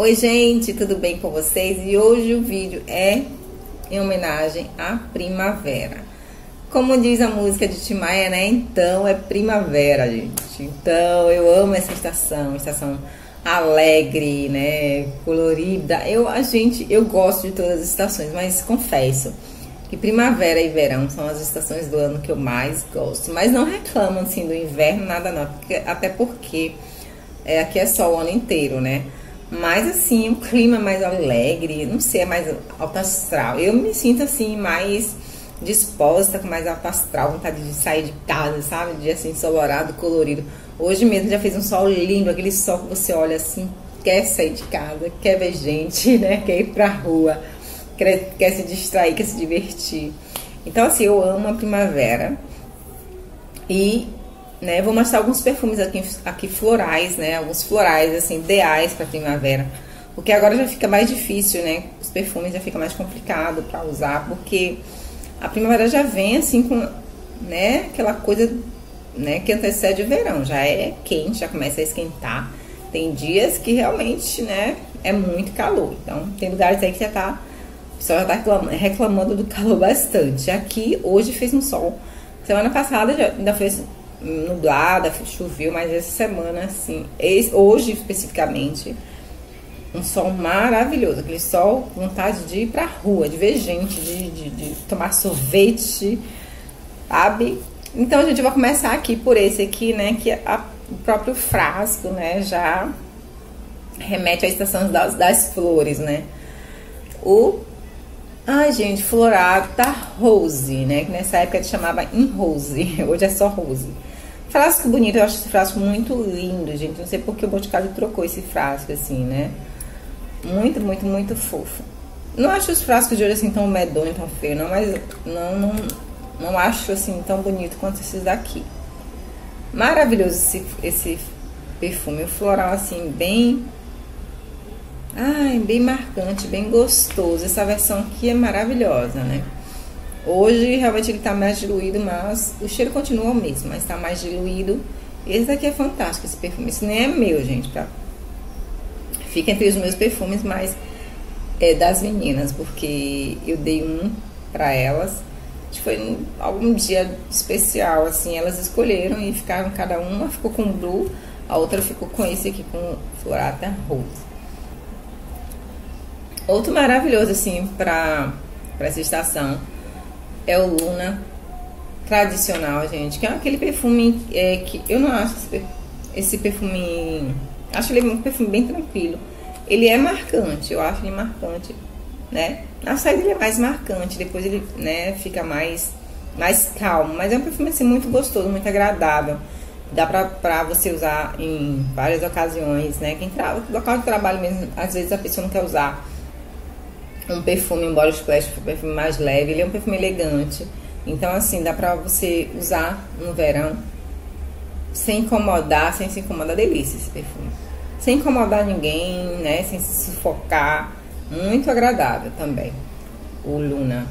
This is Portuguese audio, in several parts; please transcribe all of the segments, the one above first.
Oi, gente, tudo bem com vocês? E hoje o vídeo é em homenagem à primavera. Como diz a música de Timaya, né? Então é primavera, gente. Então eu amo essa estação, estação alegre, né? Colorida. Eu, a gente, eu gosto de todas as estações, mas confesso que primavera e verão são as estações do ano que eu mais gosto. Mas não reclamam assim do inverno, nada não, porque, até porque é, aqui é só o ano inteiro, né? Mas assim, o clima mais alegre, não sei, é mais alto astral. Eu me sinto assim, mais disposta, com mais alto astral, vontade de sair de casa, sabe? Dia assim, ensolarado, colorido. Hoje mesmo já fez um sol lindo, aquele sol que você olha assim, quer sair de casa, quer ver gente, né? Quer ir pra rua, quer, quer se distrair, quer se divertir. Então, assim, eu amo a primavera. E né? Vou mostrar alguns perfumes aqui, aqui florais, né? Alguns florais, assim, ideais para primavera. Porque agora já fica mais difícil, né? Os perfumes já fica mais complicado para usar, porque a primavera já vem assim com, né? Aquela coisa, né? Que antecede o verão. Já é quente, já começa a esquentar. Tem dias que realmente, né? É muito calor. Então, tem lugares aí que já tá... O pessoal já tá reclamando, reclamando do calor bastante. Aqui, hoje fez um sol. Semana passada já ainda fez nublada, choveu, mas essa semana, assim, hoje especificamente, um sol maravilhoso, aquele sol, vontade de ir pra rua, de ver gente, de, de, de tomar sorvete, sabe? Então a gente vai começar aqui por esse aqui, né, que é a, o próprio frasco, né, já remete à estação das, das flores, né? O Ai, gente, Florata Rose, né? Que nessa época chamava em Rose, hoje é só Rose. Frasco bonito, eu acho esse frasco muito lindo, gente. Não sei porque o Boticário trocou esse frasco, assim, né? Muito, muito, muito fofo. Não acho os frascos de ouro assim tão medonho, tão feio, não, mas não, não, não acho assim tão bonito quanto esses daqui. Maravilhoso esse, esse perfume, o floral assim, bem. Ai, bem marcante, bem gostoso. Essa versão aqui é maravilhosa, né? Hoje realmente ele está mais diluído, mas o cheiro continua o mesmo, mas está mais diluído. Esse daqui é fantástico, esse perfume. Esse nem é meu, gente, tá? Fica entre os meus perfumes, mas é das meninas, porque eu dei um para elas. Foi algum dia especial, assim, elas escolheram e ficaram cada uma ficou com blue, a outra ficou com esse aqui, com florata rose. Outro maravilhoso, assim, para essa estação é o Luna tradicional, gente, que é aquele perfume é, que eu não acho esse perfume. Acho ele um perfume bem tranquilo. Ele é marcante, eu acho ele marcante, né? Na saída ele é mais marcante, depois ele, né, fica mais mais calmo, mas é um perfume assim muito gostoso, muito agradável. Dá pra, pra você usar em várias ocasiões, né? Quem trabalha, local de trabalho mesmo, às vezes a pessoa não quer usar um perfume, um body splash, um perfume mais leve, ele é um perfume elegante. Então, assim, dá pra você usar no verão sem incomodar, sem se incomodar. Delícia esse perfume. Sem incomodar ninguém, né? Sem se sufocar. Muito agradável também. O Luna.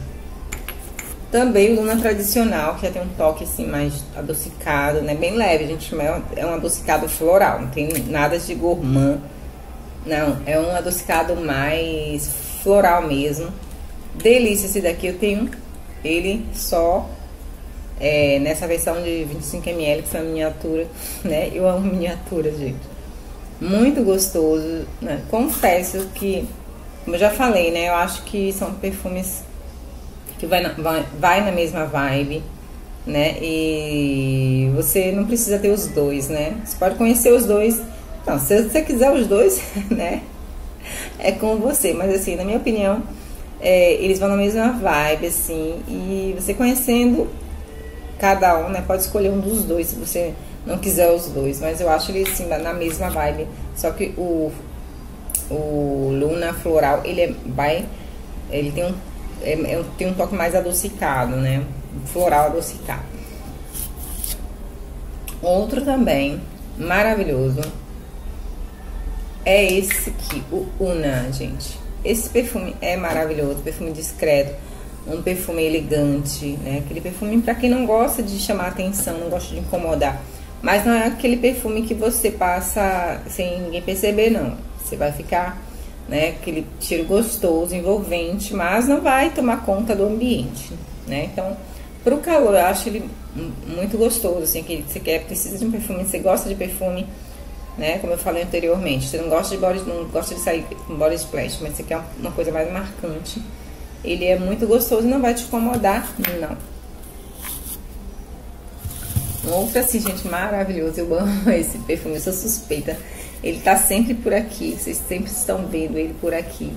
Também o Luna tradicional, que já tem um toque assim mais adocicado, né? Bem leve, gente chama, é um adocicado floral, não tem nada de gourmand. Não, é um adocicado mais floral mesmo. Delícia esse daqui, eu tenho ele só é, nessa versão de 25ml, que foi a miniatura, né? Eu amo miniatura, gente. Muito gostoso, né? Confesso que, como eu já falei, né? Eu acho que são perfumes que vai na, vai, vai na mesma vibe, né? E você não precisa ter os dois, né? Você pode conhecer os dois. Então, se você quiser os dois, né? É com você. Mas assim, na minha opinião, é, eles vão na mesma vibe, assim, e você conhecendo cada um, né? Pode escolher um dos dois se você não quiser os dois. Mas eu acho eles assim, na mesma vibe. Só que o, o Luna Floral, ele é vai. Ele tem um, é, é, tem um toque mais adocicado, né? Floral adocicado. Outro também, maravilhoso é esse aqui, o Una, gente. Esse perfume é maravilhoso, perfume discreto, um perfume elegante, né? Aquele perfume para quem não gosta de chamar atenção, não gosta de incomodar. Mas não é aquele perfume que você passa sem ninguém perceber, não. Você vai ficar né? Aquele cheiro gostoso, envolvente, mas não vai tomar conta do ambiente, né? Então, pro calor, eu acho ele muito gostoso, assim, que você quer, precisa de um perfume, você gosta de perfume, né? Como eu falei anteriormente, você não gosta de body, não gosta de sair com body splash, mas você quer uma coisa mais marcante. Ele é muito gostoso e não vai te incomodar, não. Outro assim, gente, maravilhoso. Eu amo esse perfume, eu sou suspeita. Ele tá sempre por aqui, vocês sempre estão vendo ele por aqui.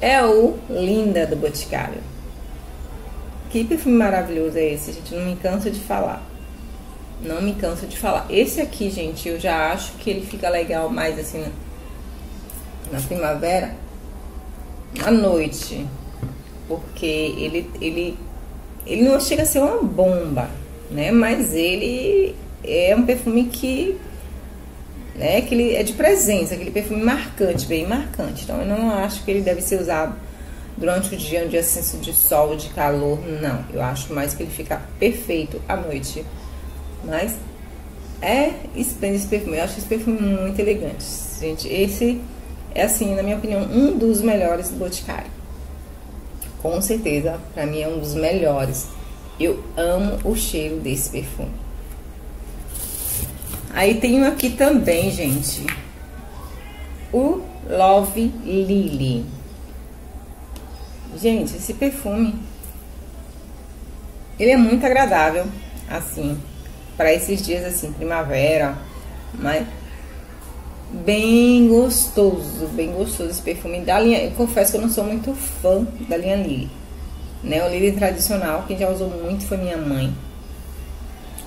É o Linda do Boticário. Que perfume maravilhoso é esse, gente? Não me canso de falar. Não me canso de falar. Esse aqui, gente, eu já acho que ele fica legal mais assim na, na primavera, à noite. Porque ele, ele, ele não chega a ser uma bomba, né? Mas ele é um perfume que né? Aquele é de presença, aquele perfume marcante, bem marcante. Então eu não acho que ele deve ser usado durante o dia, um dia assim, de sol, de calor, não. Eu acho mais que ele fica perfeito à noite. Mas é esplêndido esse perfume. Eu acho esse perfume muito elegante. Gente, esse é assim, na minha opinião, um dos melhores do Boticário. Com certeza, para mim é um dos melhores. Eu amo o cheiro desse perfume. Aí tenho aqui também, gente, o Love Lily. Gente, esse perfume, ele é muito agradável, assim, para esses dias assim, primavera, mas bem gostoso, bem gostoso esse perfume da linha. Eu confesso que eu não sou muito fã da linha Lily, né? O Lily tradicional, quem já usou muito foi minha mãe.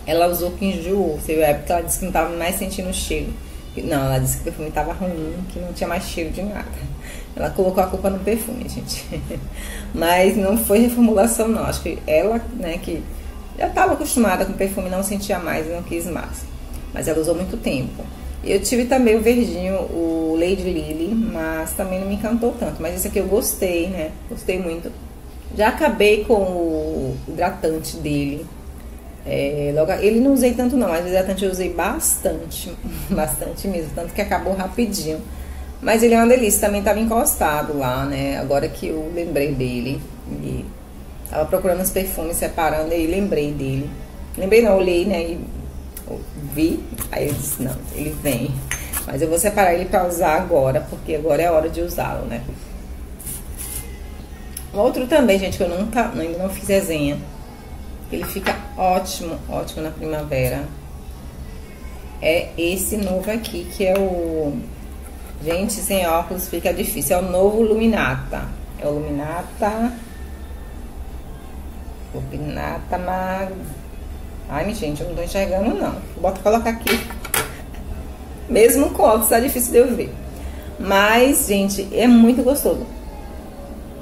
Ela usou que enjoou. Teve a época que ela disse que não estava mais sentindo cheiro. Não, ela disse que o perfume estava ruim, que não tinha mais cheiro de nada. Ela colocou a culpa no perfume, gente. Mas não foi reformulação, não. Acho que ela, né, que já estava acostumada com perfume, não sentia mais e não quis mais. Mas ela usou muito tempo. Eu tive também o verdinho, o Lady Lily, mas também não me encantou tanto. Mas esse aqui eu gostei, né? Gostei muito. Já acabei com o hidratante dele. É, logo, ele não usei tanto não, mas o hidratante eu usei bastante, bastante mesmo, tanto que acabou rapidinho. Mas ele é uma delícia, também estava encostado lá, né? Agora que eu lembrei dele. E tava procurando os perfumes, separando, e lembrei dele. Lembrei não, olhei, né? E vi, aí eu disse, não, ele vem. Mas eu vou separar ele para usar agora, porque agora é a hora de usá-lo, né? Outro também, gente, que eu nunca, ainda não fiz resenha ele fica ótimo, ótimo na primavera. É esse novo aqui, que é o... Gente, sem óculos fica difícil. É o novo Luminata. É o Luminata... Luminata Mag... Ai, gente, eu não tô enxergando, não. Bota colocar aqui. Mesmo com óculos, tá difícil de eu ver. Mas, gente, é muito gostoso.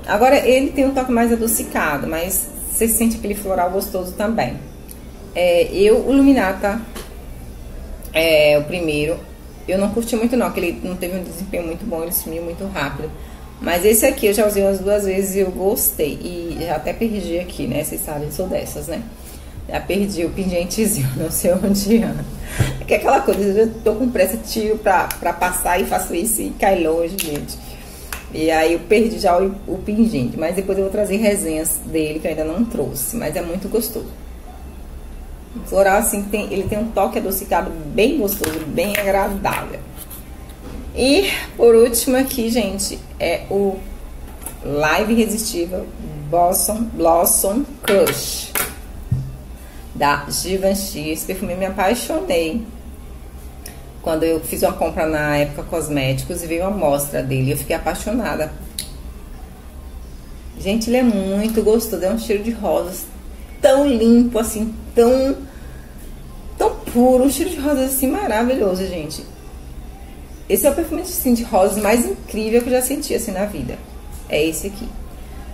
Agora, ele tem um toque mais adocicado, mas você sente aquele floral gostoso também. É, eu, o Luminata, é, o primeiro, eu não curti muito não, que ele não teve um desempenho muito bom, ele sumiu muito rápido. Mas esse aqui eu já usei umas duas vezes e eu gostei. E já até perdi aqui, né? Vocês sabem, sou dessas, né? Já perdi o pingentezinho, não sei onde anda. É que aquela coisa, eu tô com pressa, tiro pra, pra passar e faço isso e cai longe, gente. E aí eu perdi já o, o pingente, mas depois eu vou trazer resenhas dele que eu ainda não trouxe, mas é muito gostoso. O floral assim, tem, ele tem um toque adocicado bem gostoso, bem agradável. E por último aqui, gente, é o Live Irresistível Blossom, Blossom Crush da Givenchy. Esse perfume me apaixonei quando eu fiz uma compra na época cosméticos e veio uma amostra dele, eu fiquei apaixonada. Gente, ele é muito gostoso, é um cheiro de rosas tão limpo, assim, tão tão puro, um cheiro de rosas assim maravilhoso, gente. Esse é o perfume assim, de rosas mais incrível que eu já senti assim na vida. É esse aqui.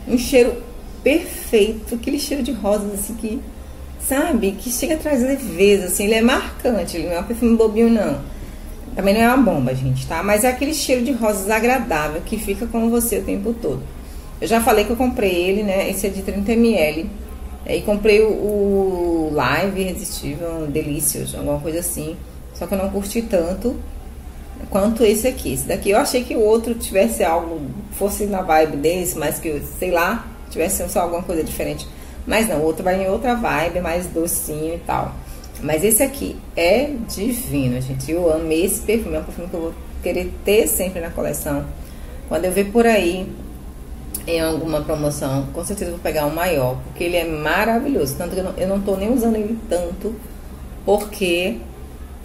Um cheiro perfeito, aquele cheiro de rosas assim que, sabe, que chega a trazer leveza, assim, ele é marcante, ele não é um perfume bobinho não também não é uma bomba, gente, tá? Mas é aquele cheiro de rosas agradável que fica com você o tempo todo. Eu já falei que eu comprei ele, né? Esse é de 30ml. É, e comprei o, o Live Irresistível, Delicious, alguma coisa assim. Só que eu não curti tanto. Quanto esse aqui. Esse daqui eu achei que o outro tivesse algo, fosse na vibe desse, mas que, sei lá, tivesse só alguma coisa diferente. Mas não, o outro vai em outra vibe, mais docinho e tal. Mas esse aqui é divino, gente. Eu amei esse perfume, é um perfume que eu vou querer ter sempre na coleção. Quando eu ver por aí em alguma promoção, com certeza vou pegar um maior, porque ele é maravilhoso. Tanto que eu não, eu não tô nem usando ele tanto, porque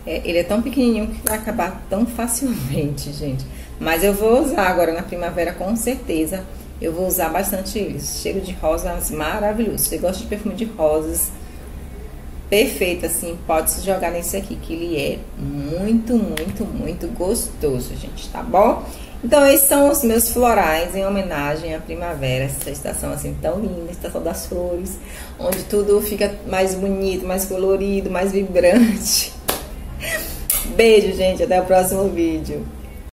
é, ele é tão pequenininho que vai acabar tão facilmente, gente. Mas eu vou usar agora na primavera com certeza. Eu vou usar bastante ele. Cheiro de rosas maravilhoso. Você gosta de perfume de rosas? Perfeito, assim, pode se jogar nesse aqui, que ele é muito, muito, muito gostoso, gente, tá bom? Então, esses são os meus florais em homenagem à primavera, essa estação assim tão linda, estação das flores, onde tudo fica mais bonito, mais colorido, mais vibrante. Beijo, gente. Até o próximo vídeo.